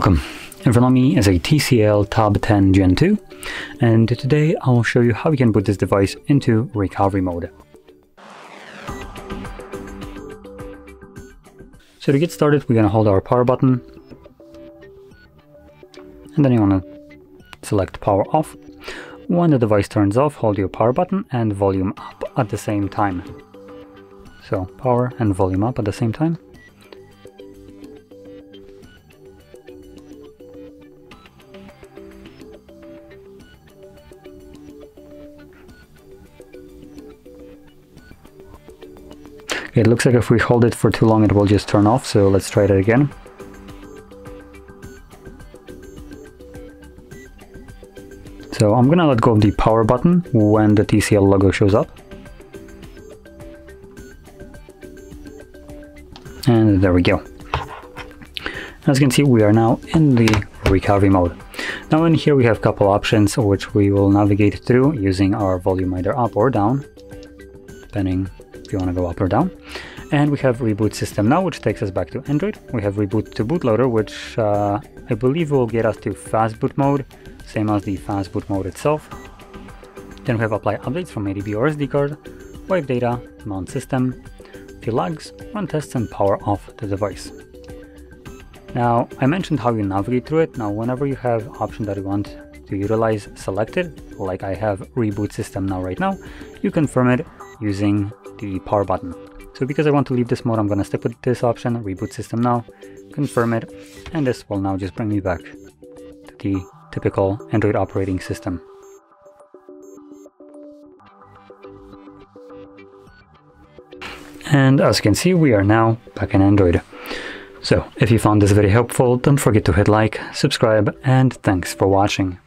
Welcome. In front of me is a TCL Tab 10 Gen 2 and today I will show you how you can put this device into recovery mode. So to get started we're going to hold our power button and then you want to select power off. When the device turns off hold your power button and volume up at the same time. So power and volume up at the same time. It looks like if we hold it for too long it will just turn off, so let's try that again. So I'm gonna let go of the power button when the TCL logo shows up. And there we go. As you can see, we are now in the recovery mode. Now in here we have a couple options which we will navigate through using our volume either up or down, depending if you want to go up or down. And we have reboot system now, which takes us back to Android. We have reboot to bootloader, which uh, I believe will get us to fast boot mode, same as the fast boot mode itself. Then we have apply updates from ADB or SD card, wipe data, mount system, view logs, run tests and power off the device. Now, I mentioned how you navigate through it. Now, whenever you have option that you want to utilize selected, like I have reboot system now right now, you confirm it using the power button. So because I want to leave this mode, I'm going to stick with this option, reboot system now, confirm it, and this will now just bring me back to the typical Android operating system. And as you can see, we are now back in Android. So if you found this very helpful, don't forget to hit like, subscribe, and thanks for watching.